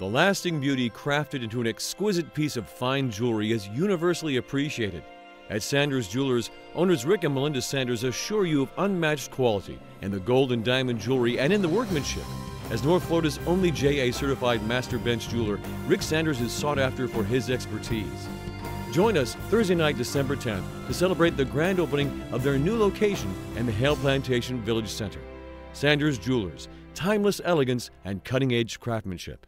The lasting beauty crafted into an exquisite piece of fine jewelry is universally appreciated. At Sanders Jewelers, owners Rick and Melinda Sanders assure you of unmatched quality in the gold and diamond jewelry and in the workmanship. As North Florida's only JA certified master bench jeweler, Rick Sanders is sought after for his expertise. Join us Thursday night, December 10th, to celebrate the grand opening of their new location in the Haile Plantation Village Center. Sanders Jewelers, timeless elegance and cutting edge craftsmanship.